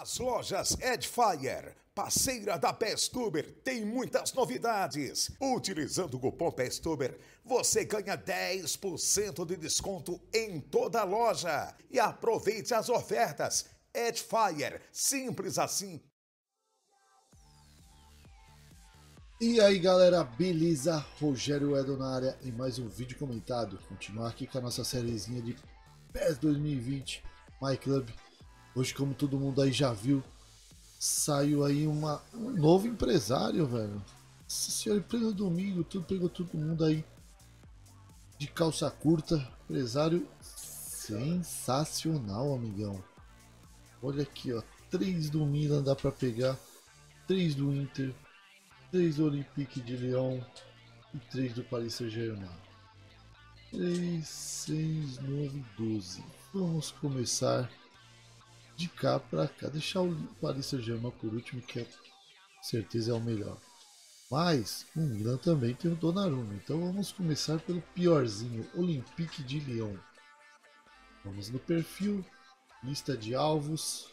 As lojas Edfire, parceira da Pestuber, tem muitas novidades. Utilizando o cupom Pestuber, você ganha 10% de desconto em toda a loja. E aproveite as ofertas. Edfire, simples assim. E aí galera, beleza? Rogério Edo na área em mais um vídeo comentado. Continuar aqui com a nossa sériezinha de PES 2020 My Club. Hoje, como todo mundo aí já viu, saiu aí uma, um novo empresário, velho. Nossa senhora, em pleno domingo, tudo pegou todo mundo aí de calça curta. Empresário sensacional, amigão. Olha aqui, ó. Três do Milan dá pra pegar. Três do Inter. 3 do Olympique de Lyon e 3 do Paris Saint-Germain. 3, 6, 9, 12. Vamos começar de cá para cá. Deixar o Paris Saint-Germain por último, que é, certeza é o melhor. Mas o Milan também tem o Donnarumma. Então vamos começar pelo piorzinho, Olympique de Lyon. Vamos no perfil, lista de alvos,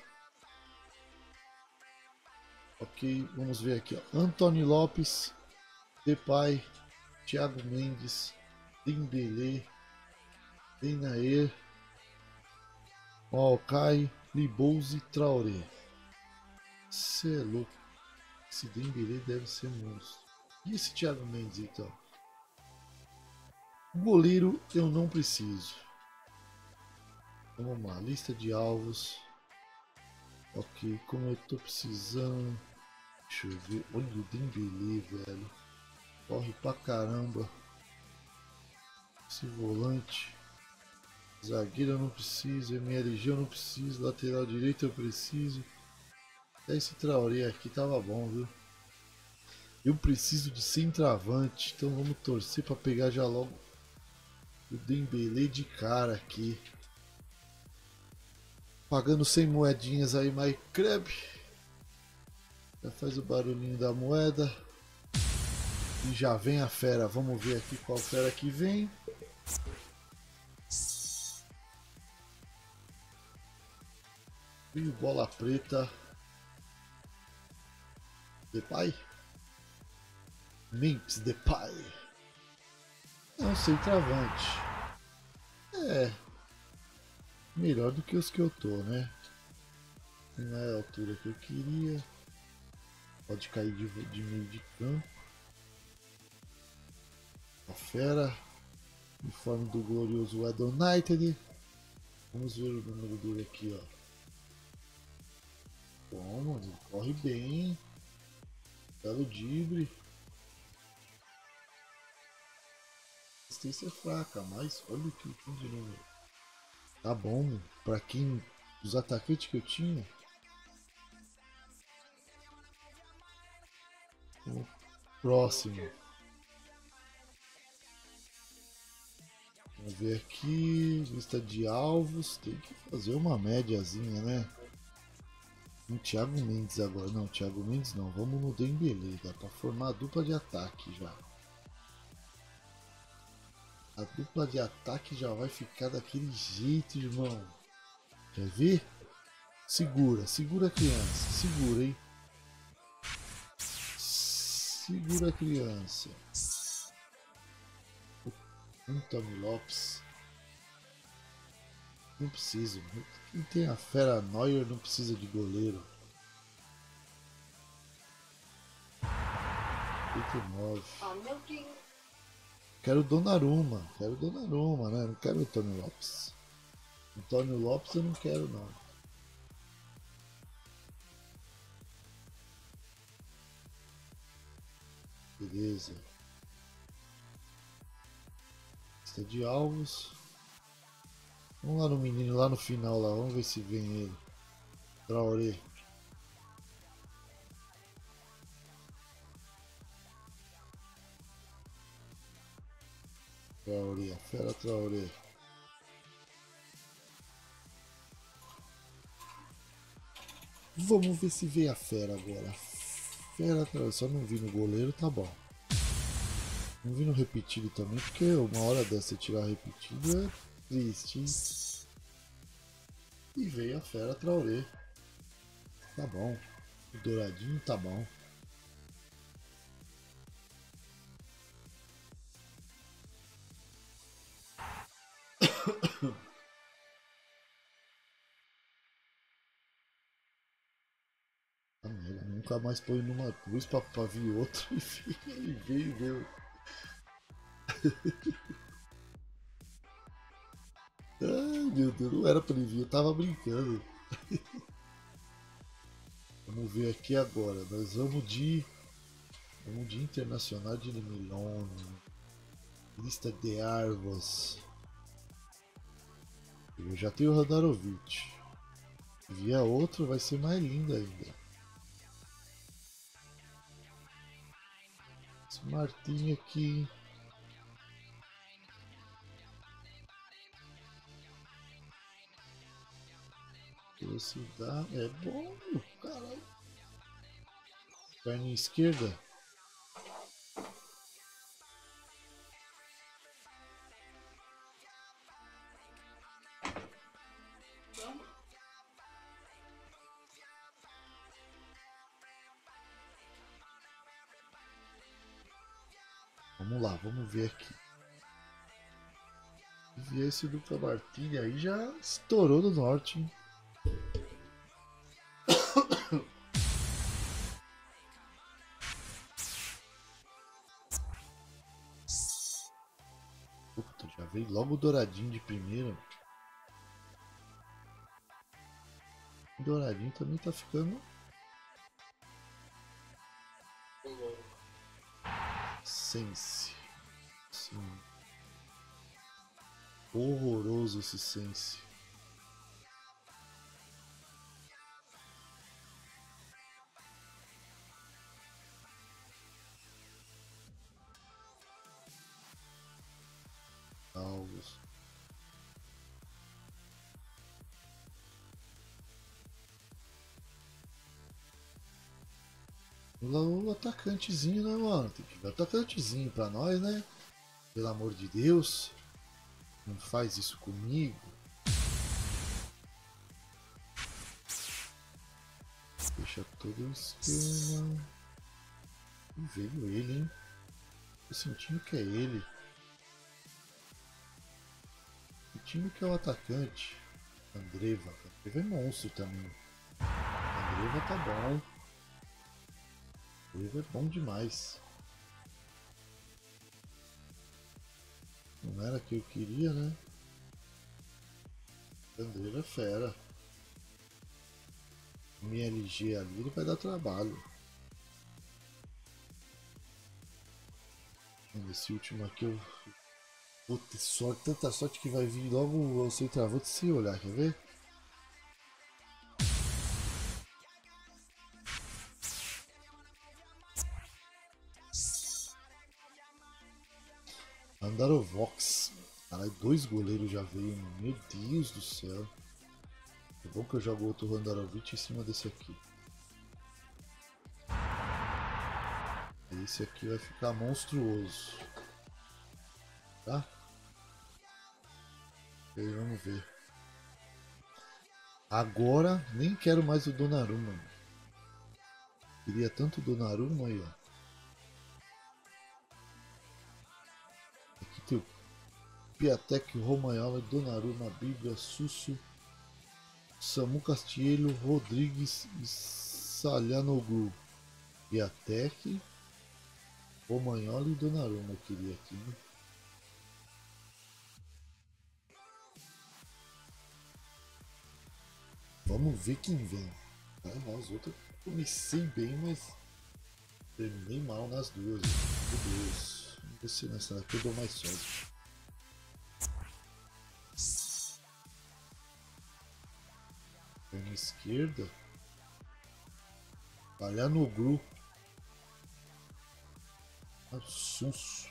Ok, vamos ver aqui. Ó. Antônio Lopes, Depay, Thiago Mendes, Dembele, Denaer, Maokai, Libouze Traoré. Você é louco. Esse Dembele deve ser monstro. E esse Thiago Mendes então? Goleiro eu não preciso. Vamos lá, lista de alvos. Ok, como eu tô precisando. Deixa eu ver. Olha o Dembele, velho. Corre pra caramba. Esse volante. Zagueiro eu não preciso. MLG eu não preciso. Lateral direito eu preciso. Esse Traoré aqui tava bom, viu? Eu preciso de centroavante. Então vamos torcer pra pegar já logo o Dembele de cara aqui. Pagando 100 moedinhas aí, Mike Crab. Já faz o barulhinho da moeda. E já vem a fera. Vamos ver aqui qual fera que vem. Bola preta. Depay? Memphis Depay. Não sei travante. É, melhor do que os que eu tô, né? Não é a altura que eu queria. Pode cair de, de meio de campo. A fera. Uniforme do glorioso Edon United. Vamos ver o número dele aqui, ó. Bom, mano, corre bem. Belo drible. Assistência fraca, mas olha o que tem de número. Tá bom, para quem os atacantes que eu tinha. O próximo. Vamos ver aqui, lista de alvos, tem que fazer uma médiazinha, né? Um Thiago Mendes agora, não, Thiago Mendes não, vamos no Dembele, dá pra formar a dupla de ataque já. A dupla de ataque já vai ficar daquele jeito, irmão. Quer ver? Segura, segura a criança, segura, hein? Segura a criança. Antônio Lopes. Não precisa. Quem tem a fera Neuer não precisa de goleiro. 89. Oh, meu Deus. Quero Donnarumma, quero Donnarumma, né? Não quero Antônio Lopes. Antônio Lopes eu não quero não. Beleza. Lista de alvos. Vamos lá no menino, lá no final lá, vamos ver se vem ele. Traoré. Traoré, fera Traoré. Vamos ver se vê a fera agora. Fera Traoré, só não vi no goleiro, tá bom. Não vi no repetido também, porque uma hora dessa tirar repetido é triste? E veio a fera Traoré. Tá bom. O douradinho tá bom. Ah, nunca mais põe numa cruz pra, pra vir outro e veio veio. Meu Deus, não era vir, eu tava brincando. Vamos ver aqui agora. Nós vamos de. Vamos de Internacional de Milão. Lista de Arvas. Eu já tenho o Radarovich. Se vier outro, vai ser mais lindo ainda. Esse Martinho aqui. Velocidade é bom, caralho. Perna esquerda. Vamos lá, vamos ver aqui. E esse dupla Martinha aí já estourou do norte, hein? Puta, já veio logo douradinho de primeira. Douradinho também tá ficando. Sense. Sim. Horroroso esse sense. O atacantezinho, né, mano? Tem que ver atacantezinho pra nós, né? Pelo amor de Deus. Não faz isso comigo. Deixa todo o esquema. E veio ele, hein? Tô sentindo que é ele. O time que é o atacante. Andreva. Andreva é monstro também. Andreva tá bom. Andreva é bom demais. Não era que eu queria, né? Andreva é fera. O MLG ali ele vai dar trabalho. Esse último aqui eu Vou ter sorte, tanta sorte que vai vir logo o centroavante sem olhar, quer ver? Andarovox. Caralho, dois goleiros já veio, meu Deus do céu. É bom que eu jogo outro Randarovic em cima desse aqui. Esse aqui vai ficar monstruoso. Tá? E vamos ver. Agora nem quero mais o Donnarumma. Queria tanto o Donnarumma aí, ó. Piatek, Romagnoli, Donnarumma, Bíblia, Susso, Samu Castilho, Rodrigues e Salhanoglu. Piatek, Romagnoli e Donnarumma eu queria aqui, né? Vamos ver quem vem. Ah, as outras comecei bem, mas terminei mal nas duas. Meu Deus. Vamos ver se nessa daqui eu dou mais sorte. Perna esquerda. Falhar no grupo. Assunço.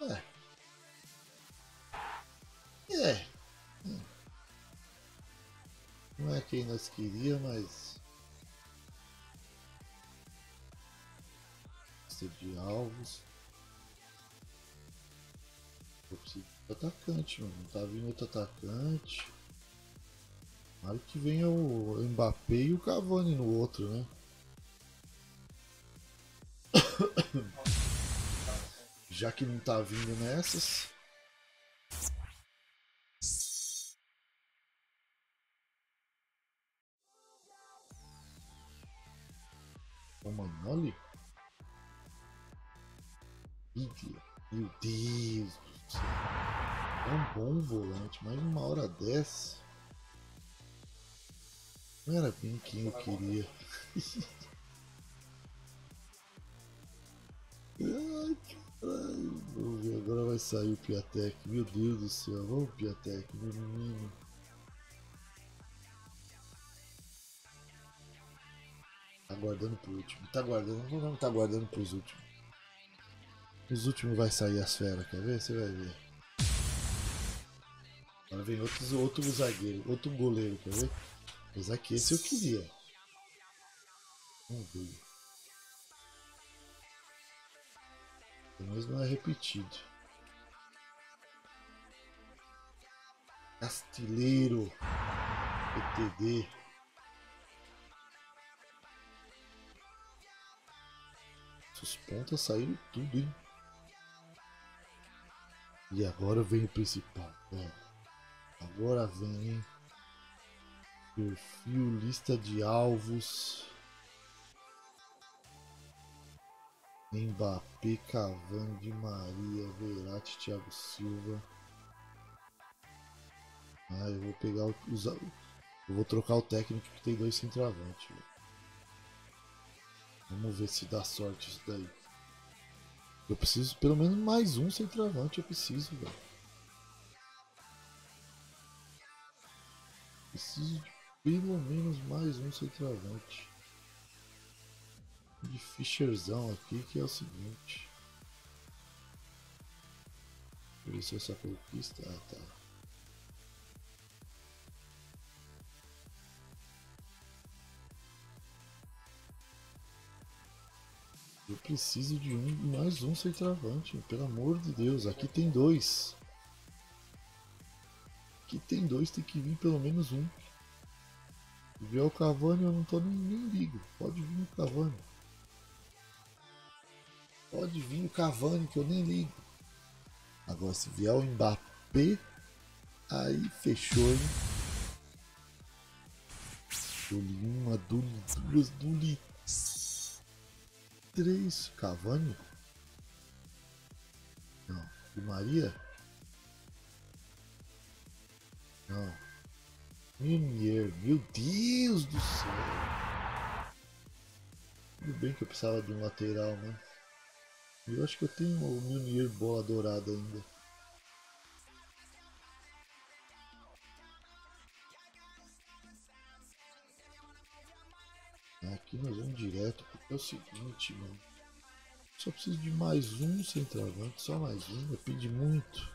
É. É. Não é quem nós queria, mas. Lista de alvos. Eu preciso de atacante, mano. Não tá vindo outro atacante. Claro que venha o Mbappé e o Cavani no outro, né? Já que não tá vindo nessas. O Manoli? Meu Deus céu. É um bom volante, mas uma hora dessa. Não era bem quem eu queria. Ai, caralho. Ver, agora vai sair o Piatek. Meu Deus do céu. Vamos, Piatek, meu menino. Tá guardando pro último. Tá guardando. Não, tá guardando pros últimos. Os últimos vai sair as feras, quer ver? Você vai ver. Agora vem outros, outro zagueiro, outro goleiro, quer ver? Apesar que esse eu queria. Vamos ver. Pelo menos não é repetido. Castileiro. PTD. Os pontas saíram tudo, hein? E agora vem o principal. Agora vem? Perfil, lista de alvos. Mbappé, Cavani, Di Maria, Verratti, Thiago Silva. Ah, eu vou pegar os. Eu vou trocar o técnico que tem dois centroavantes. Vamos ver se dá sorte isso daí. Eu preciso pelo menos mais um centroavante, eu preciso, velho. Preciso de pelo menos mais um centroavante. De Fischerzão aqui, que é o seguinte. Deixa eu ver se. Ah, tá. Preciso de um, mais um centroavante, pelo amor de Deus. Aqui tem dois. Aqui tem dois, tem que vir pelo menos um. Se vier o Cavani, eu não tô nem, nem ligo. Pode vir o Cavani. Pode vir o Cavani, que eu nem ligo. Agora, se vier o Mbappé, aí fechou, hein? Duli uma, duli duas, duli três. Cavani? Não. E Maria? Não. Minier. Meu Deus do céu. Tudo bem que eu precisava de um lateral, né? Eu acho que eu tenho o Minier bola dourada ainda. Aqui nós vamos direto, porque é o seguinte, mano. Só preciso de mais um centroavante, só mais um, eu pedi muito.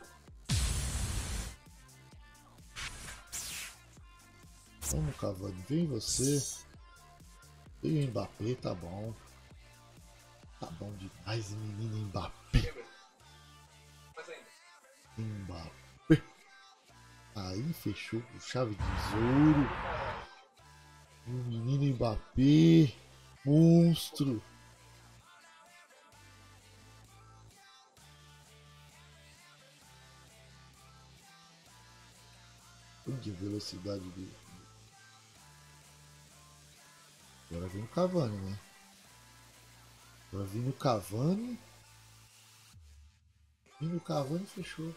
Vamos, Cavani, vem você. Vem o Mbappé, tá bom. Tá bom demais, menino Mbappé. Mbappé. Aí fechou com chave de tesouro. Mbappé. Monstro. Que velocidade dele. Agora vem o Cavani, né? Agora vem o Cavani. Vindo o Cavani fechou.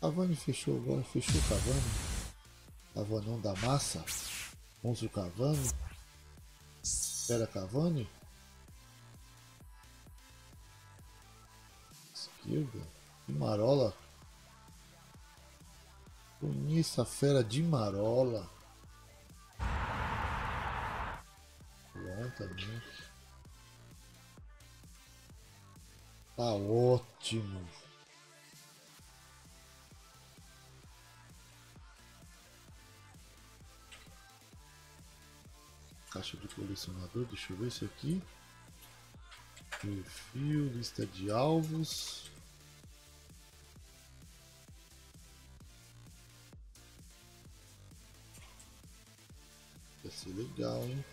Cavani fechou agora, fechou o Cavani. Cavanão da massa. Monstro Cavani. Espera Cavani. Esquerda. De Marola. Conheça a fera de Marola. Tá ótimo. Caixa de colecionador, deixa eu ver esse aqui. Perfil, lista de alvos. ser legal, hein?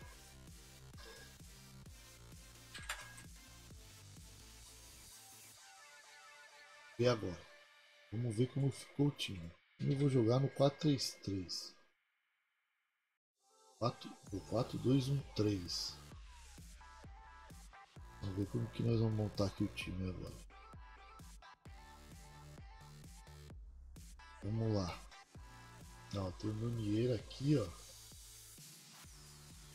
E agora? Vamos ver como ficou o time. Eu vou jogar no 4-3-3. 4-2-1-3. Vamos ver como que nós vamos montar aqui o time agora. Vamos lá. Ó, tem o Nunieira aqui, ó.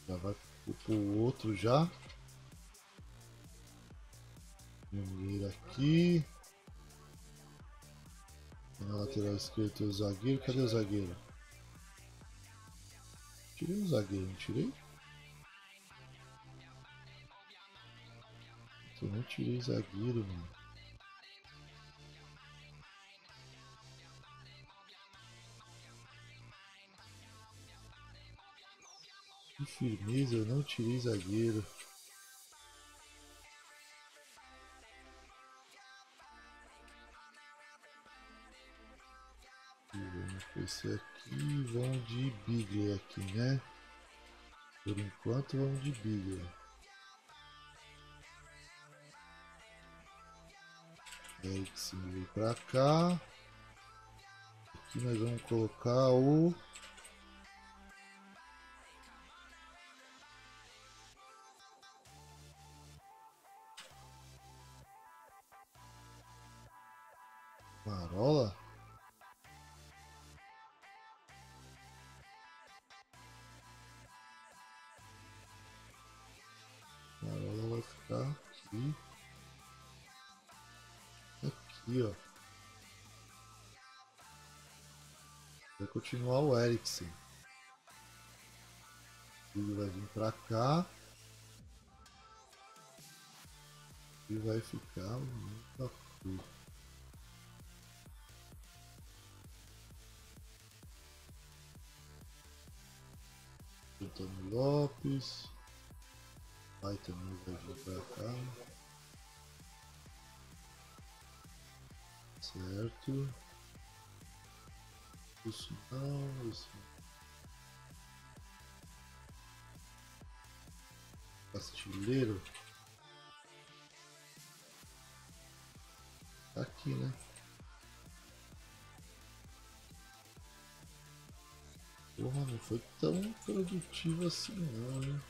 Já vai pro outro já. Nunieira aqui. Na lateral esquerda tem o zagueiro. Cadê o zagueiro? Tirei o zagueiro, não tirei? Eu não tirei zagueiro, mano. Que firmeza, eu não tirei zagueiro. Esse aqui vamos de Bigler aqui, né? Por enquanto vamos de Bigler. Erickson veio pra cá. Aqui nós vamos colocar o aqui, ó. Vai continuar o Eriksen. Ele vai vir pra cá. E vai ficar muito curto. Antônio Lopes. Vai também vai vir pra cá. Certo. Isso não, isso Castilheiro. Tá aqui, né? Porra, não foi tão produtivo assim não, hein?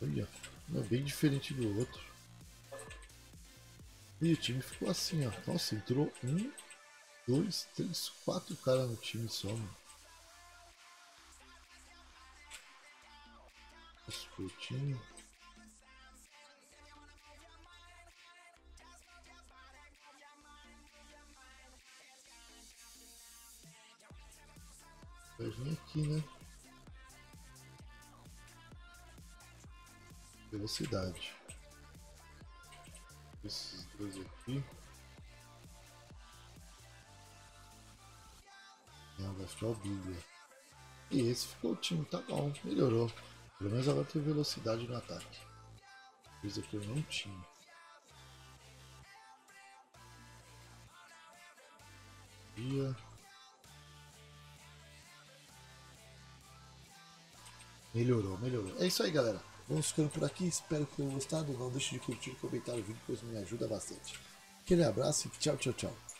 Olha, é bem diferente do outro. E o time ficou assim, ó. Nossa, entrou um, dois, três, quatro caras no time só, mano. Nossa, o time. Vai vir aqui, né? Velocidade. Esses dois aqui. Não, o Bíblia. E esse ficou o time, tá bom, melhorou. Pelo menos agora tem velocidade no ataque. Coisa que eu não tinha. Dia. Melhorou, melhorou. É isso aí, galera. Vamos ficando por aqui, espero que tenham gostado. Não deixe de curtir, comentar o vídeo, pois me ajuda bastante. Aquele abraço e tchau, tchau, tchau.